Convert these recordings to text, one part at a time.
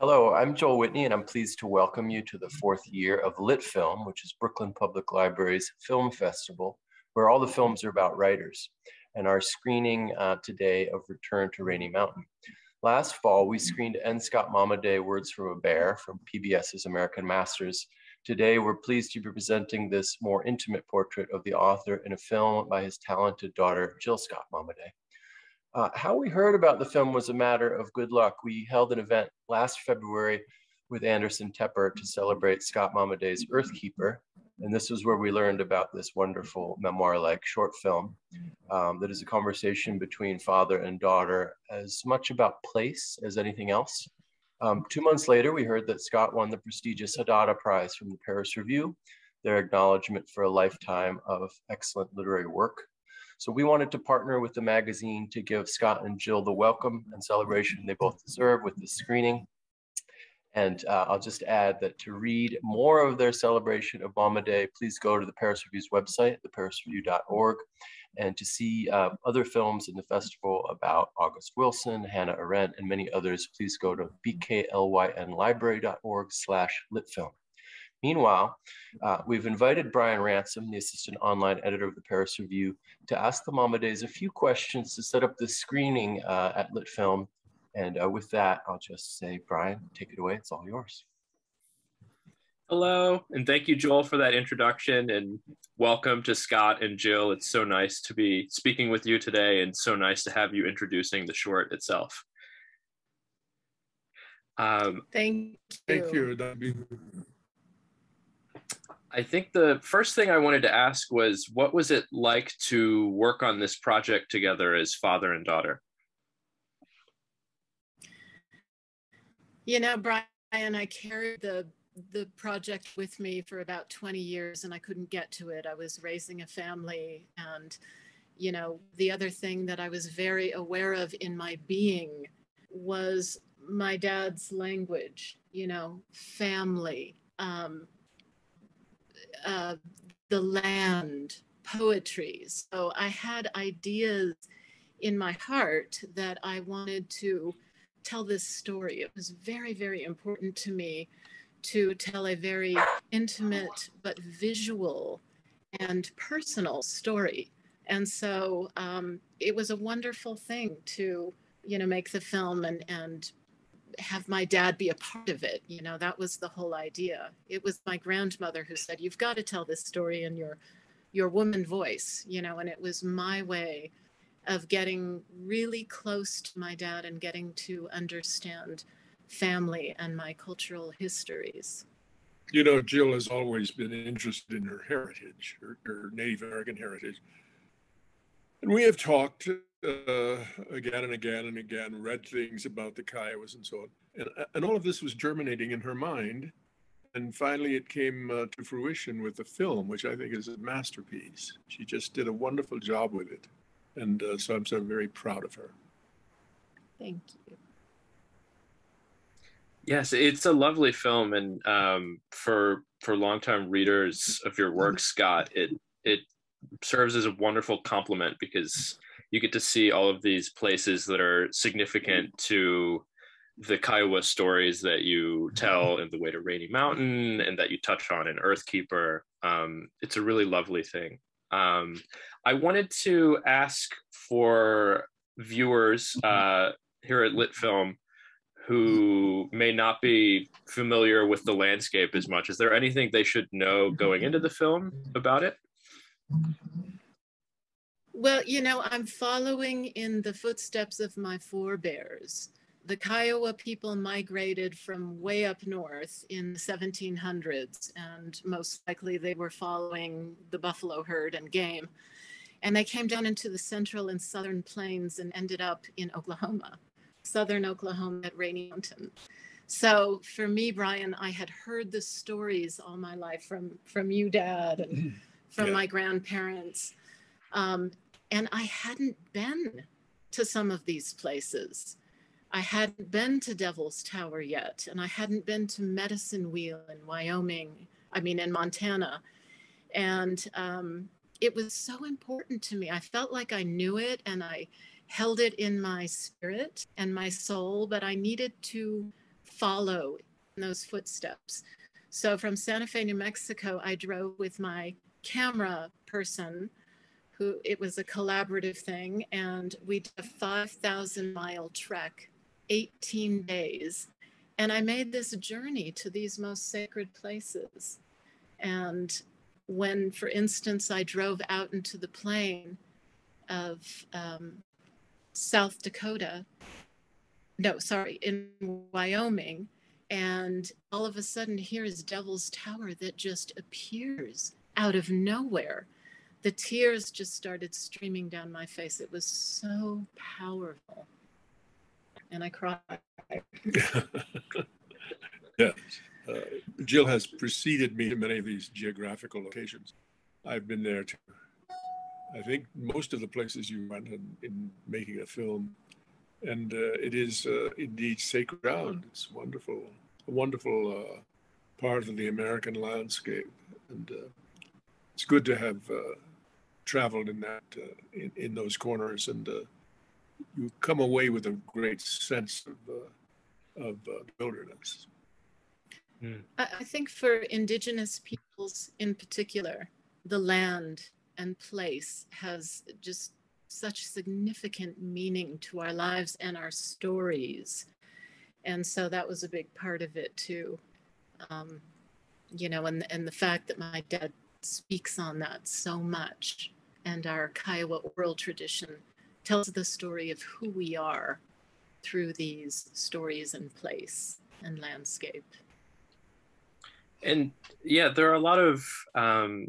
Hello, I'm Joel Whitney, and I'm pleased to welcome you to the fourth year of Lit Film, which is Brooklyn Public Library's film festival, where all the films are about writers, and our screening uh, today of Return to Rainy Mountain. Last fall, we screened N. Scott Momaday, Words from a Bear from PBS's American Masters. Today, we're pleased to be presenting this more intimate portrait of the author in a film by his talented daughter, Jill Scott Momaday. Uh, how we heard about the film was a matter of good luck. We held an event last February with Anderson Tepper to celebrate Scott Momaday's Earthkeeper. And this was where we learned about this wonderful memoir-like short film um, that is a conversation between father and daughter as much about place as anything else. Um, two months later, we heard that Scott won the prestigious Hadada Prize from the Paris Review, their acknowledgement for a lifetime of excellent literary work. So we wanted to partner with the magazine to give Scott and Jill the welcome and celebration they both deserve with this screening. And uh, I'll just add that to read more of their celebration of Momaday, please go to the Paris Review's website, theparisreview.org, and to see uh, other films in the festival about August Wilson, Hannah Arendt, and many others, please go to bklynlibrary.org slash litfilm. Meanwhile, uh, we've invited Brian Ransom, the assistant online editor of the Paris Review, to ask the Momadays a few questions to set up the screening uh, at Lit Film. And uh, with that, I'll just say, Brian, take it away. It's all yours. Hello, and thank you, Joel, for that introduction. And welcome to Scott and Jill. It's so nice to be speaking with you today, and so nice to have you introducing the short itself. Um, thank you. Thank you. I think the first thing I wanted to ask was what was it like to work on this project together as father and daughter? You know, Brian, I carried the the project with me for about 20 years and I couldn't get to it. I was raising a family and you know, the other thing that I was very aware of in my being was my dad's language, you know, family, um, uh, the land, poetry. So I had ideas in my heart that I wanted to tell this story. It was very, very important to me to tell a very intimate but visual and personal story. And so um, it was a wonderful thing to, you know, make the film and, and have my dad be a part of it. You know, that was the whole idea. It was my grandmother who said, "You've got to tell this story in your your woman voice," you know, and it was my way of getting really close to my dad and getting to understand family and my cultural histories. You know, Jill has always been interested in her heritage, her, her Native American heritage. And we have talked uh, again and again and again, read things about the Kiowas and so on. And, and all of this was germinating in her mind. And finally, it came uh, to fruition with the film, which I think is a masterpiece. She just did a wonderful job with it. And uh, so I'm so very proud of her. Thank you. Yes, it's a lovely film, and um, for for longtime readers of your work, Scott, it it serves as a wonderful complement because you get to see all of these places that are significant to the Kiowa stories that you tell in The Way to Rainy Mountain and that you touch on in Earthkeeper. Um, it's a really lovely thing. Um, I wanted to ask for viewers uh, here at Lit Film who may not be familiar with the landscape as much. Is there anything they should know going into the film about it? Well, you know, I'm following in the footsteps of my forebears. The Kiowa people migrated from way up north in the 1700s, and most likely they were following the buffalo herd and game. And they came down into the central and southern plains and ended up in Oklahoma, southern Oklahoma at Rainy Mountain. So for me, Brian, I had heard the stories all my life from from you, Dad, and from yeah. my grandparents. Um, and I hadn't been to some of these places. I hadn't been to Devil's Tower yet, and I hadn't been to Medicine Wheel in Wyoming, I mean, in Montana. And um, it was so important to me. I felt like I knew it and I held it in my spirit and my soul, but I needed to follow in those footsteps. So from Santa Fe, New Mexico, I drove with my camera person who it was a collaborative thing and we did a 5,000 mile trek, 18 days. And I made this journey to these most sacred places. And when, for instance, I drove out into the plain of um, South Dakota, no, sorry, in Wyoming, and all of a sudden here is Devil's Tower that just appears out of nowhere. The tears just started streaming down my face. It was so powerful. And I cried. yes. Uh, Jill has preceded me to many of these geographical locations. I've been there too. I think most of the places you went in, in making a film, and uh, it is uh, indeed sacred ground. It's wonderful, a wonderful uh, part of the American landscape, and uh, it's good to have uh, traveled in that in, in, those corners, and you come away with a great sense of of wilderness. Mm. I think for indigenous peoples in particular, the land and place has just such significant meaning to our lives and our stories. And so that was a big part of it too. Um, you know, and, and the fact that my dad speaks on that so much and our Kiowa oral tradition tells the story of who we are through these stories and place and landscape. And yeah, there are a lot of um,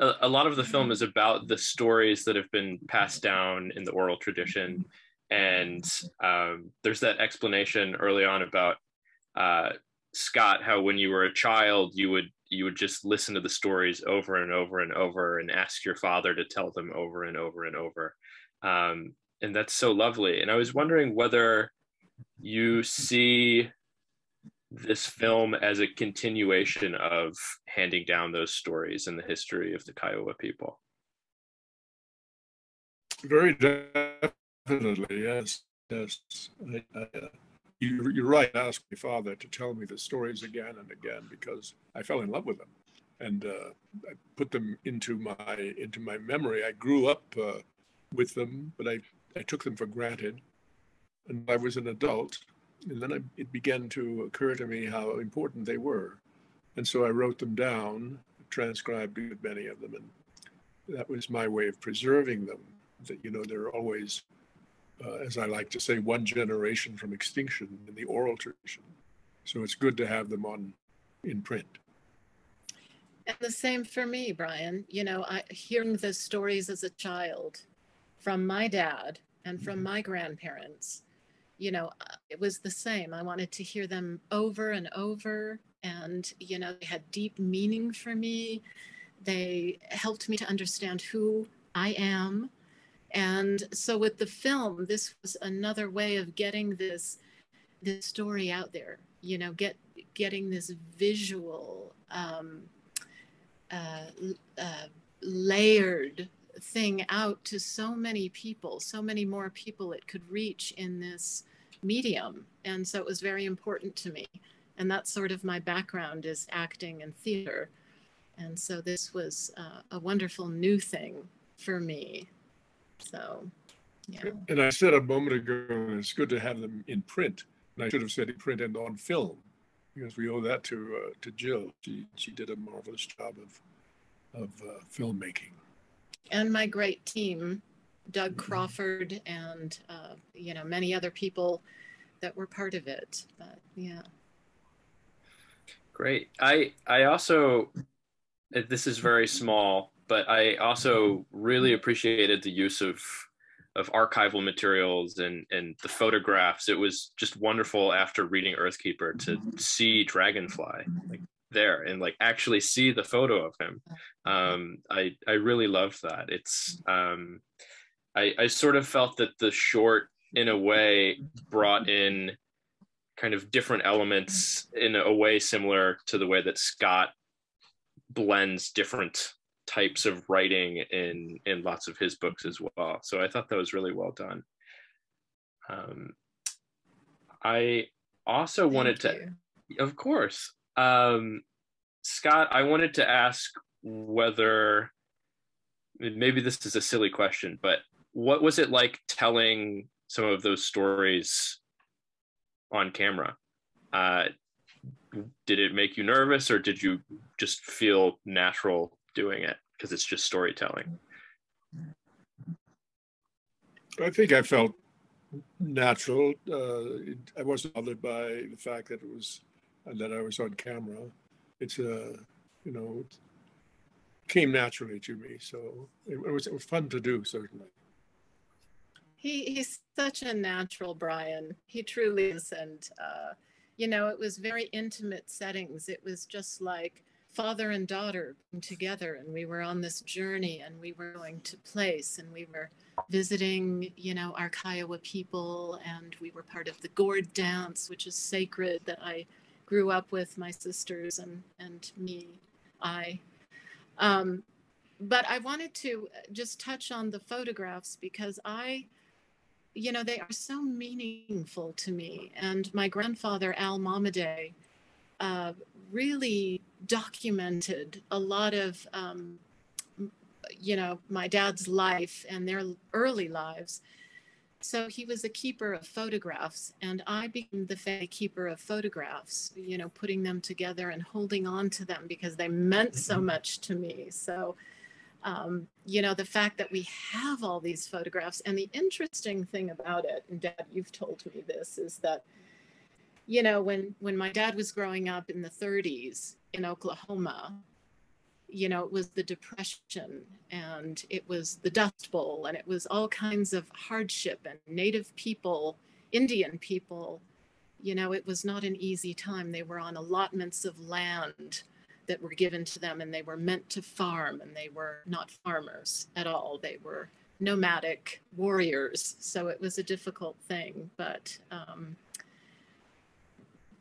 a, lot of the film is about the stories that have been passed down in the oral tradition, and um, there's that explanation early on about uh, Scott, how when you were a child, you would you would just listen to the stories over and over and over, and ask your father to tell them over and over and over, um, and that's so lovely. And I was wondering whether you see this film as a continuation of handing down those stories in the history of the Kiowa people? Very definitely, yes, yes. I, I, uh, you, you're right. I asked my father to tell me the stories again and again because I fell in love with them, and uh, I put them into my into my memory. I grew up uh, with them, but I I took them for granted. And I was an adult, and then I, it began to occur to me how important they were. And so I wrote them down, transcribed many of them, and that was my way of preserving them. That, you know, they're always, uh, as I like to say, one generation from extinction in the oral tradition. So it's good to have them on in print. And the same for me, Brian. You know, I, hearing the stories as a child from my dad and from mm-hmm. my grandparents you know, uh, it was the same. I wanted to hear them over and over. And, you know, they had deep meaning for me. They helped me to understand who I am. And so with the film, this was another way of getting this this story out there. You know, get getting this visual, um, uh, uh, layered thing out to so many people, so many more people it could reach in this medium. And so it was very important to me. And that's sort of my background is acting and theater. And so this was uh, a wonderful new thing for me. So, yeah. And I said a moment ago, it's good to have them in print. And I should have said in print and on film, because we owe that to uh, to Jill. She she did a marvelous job of of uh, filmmaking. And my great team Doug mm-hmm. Crawford and uh, you know many other people that were part of it. But yeah. Great. I I also this is very small, but I also really appreciated the use of of archival materials and and the photographs. It was just wonderful after reading Earthkeeper to see Dragonfly like there and like actually see the photo of him. Um, I I really loved that. It's um, I, I sort of felt that the short, in a way, brought in kind of different elements in a way similar to the way that Scott blends different types of writing in in lots of his books as well. So I thought that was really well done. Um, I also Thank wanted to, you. of course, um, Scott, I wanted to ask whether maybe this is a silly question, but what was it like telling some of those stories on camera? Uh, did it make you nervous or did you just feel natural doing it because it's just storytelling? I think I felt natural. Uh, I wasn't bothered by the fact that it was that I was on camera. It's a, uh, you know, it came naturally to me. So it, it, was, it was fun to do, certainly. He, he's such a natural, Brian. He truly is. And, uh, you know, it was very intimate settings. It was just like father and daughter together, and we were on this journey and we were going to place and we were visiting, you know, our Kiowa people, and we were part of the gourd dance, which is sacred that I grew up with my sisters and and me, I. Um, but I wanted to just touch on the photographs because I, you know, they are so meaningful to me. And my grandfather Al Momaday uh, really documented a lot of um, you know, my dad's life and their early lives. So he was a keeper of photographs, and I became the keeper of photographs, you know, putting them together and holding on to them because they meant so mm-hmm. much to me. So, um, you know, the fact that we have all these photographs, and the interesting thing about it, and Dad, you've told me this, is that, you know, when when my dad was growing up in the 30s in Oklahoma, you know, it was the Depression and it was the Dust Bowl and it was all kinds of hardship and Native people, Indian people. You know, it was not an easy time. They were on allotments of land that were given to them and they were meant to farm and they were not farmers at all. They were nomadic warriors. So it was a difficult thing. But, um,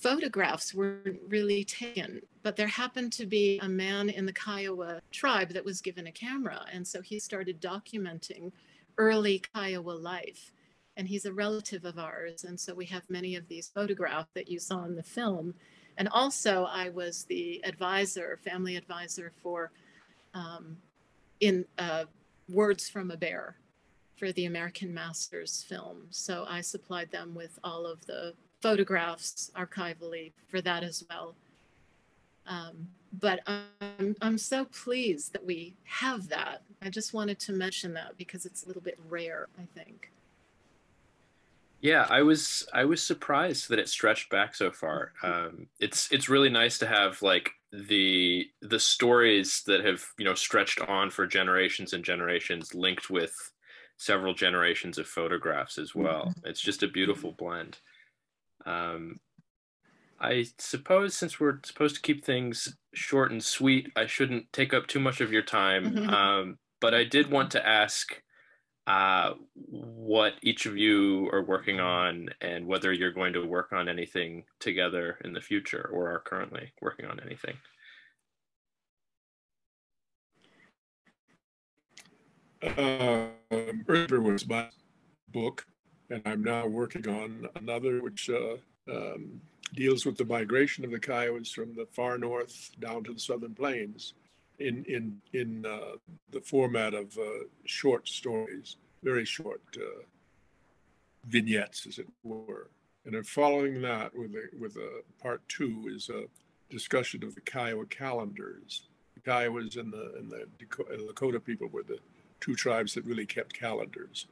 photographs weren't really taken, but there happened to be a man in the Kiowa tribe that was given a camera. And so he started documenting early Kiowa life. And he's a relative of ours. And so we have many of these photographs that you saw in the film. And also, I was the advisor, family advisor for um, in uh, Words from a Bear for the American Masters film. So I supplied them with all of the photographs archivally for that as well. Um, but I'm, I'm so pleased that we have that. I just wanted to mention that because it's a little bit rare, I think. Yeah, I was I was surprised that it stretched back so far. Um, it's it's really nice to have like the the stories that have you know stretched on for generations and generations linked with several generations of photographs as well. Mm-hmm. It's just a beautiful blend. Um, I suppose since we're supposed to keep things short and sweet, I shouldn't take up too much of your time. Mm-hmm. Um, but I did want to ask uh, what each of you are working on and whether you're going to work on anything together in the future or are currently working on anything. Uh, River was my book and I'm now working on another which uh, um, deals with the migration of the Kiowas from the far north down to the southern plains in in in uh, the format of uh, short stories, very short uh, vignettes, as it were. And then following that with a, with a part two is a discussion of the Kiowa calendars. The Kiowas and the and the Lakota people were the two tribes that really kept calendars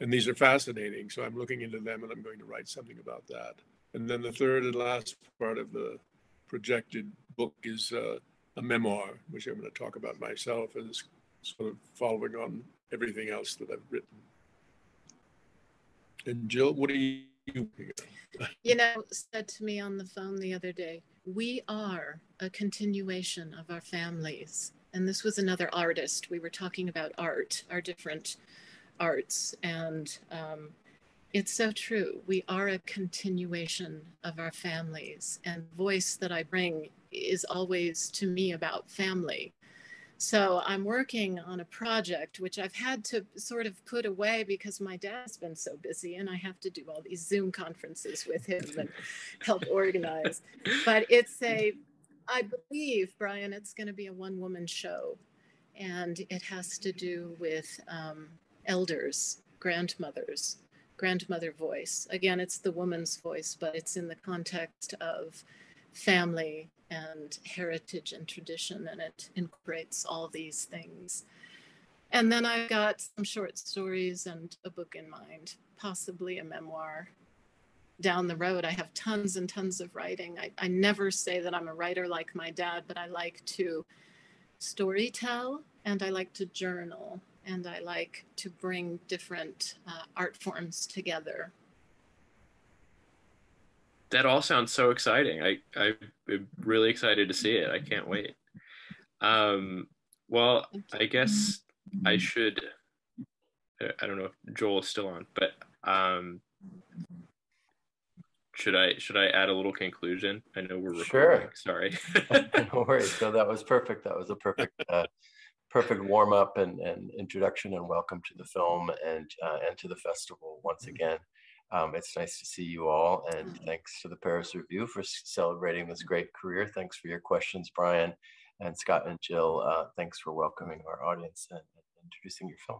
and these are fascinating. So I'm looking into them and I'm going to write something about that. And then the third and last part of the projected book is uh, a memoir, which I'm going to talk about myself as sort of following on everything else that I've written. And Jill, what are you? you know, said to me on the phone the other day, we are a continuation of our families. And this was another artist. We were talking about art, our different arts. And um, it's so true. We are a continuation of our families, and voice that I bring is always to me about family. So I'm working on a project which I've had to sort of put away because my dad's been so busy and I have to do all these Zoom conferences with him and help organize. But it's a, I believe, Brian, it's going to be a one woman show. And it has to do with um, elders, grandmothers, grandmother voice. Again, it's the woman's voice, but it's in the context of family and heritage and tradition, and it incorporates all these things. And then I've got some short stories and a book in mind, possibly a memoir. Down the road, I have tons and tons of writing. I, I never say that I'm a writer like my dad, but I like to story tell and I like to journal and I like to bring different uh, art forms together that all sounds so exciting. I I'm really excited to see it. I can't wait. Um, well, I guess I should. I don't know if Joel is still on, but um, should I should I add a little conclusion? I know we're recording. Sure. Sorry. no worries. So that was perfect. That was a perfect uh, perfect warm up and, and introduction and welcome to the film and uh, and to the festival once again. Um, it's nice to see you all, and mm. thanks to the Paris Review for celebrating this great career. Thanks for your questions, Brian, and Scott and Jill. Uh, thanks for welcoming our audience and, and introducing your film.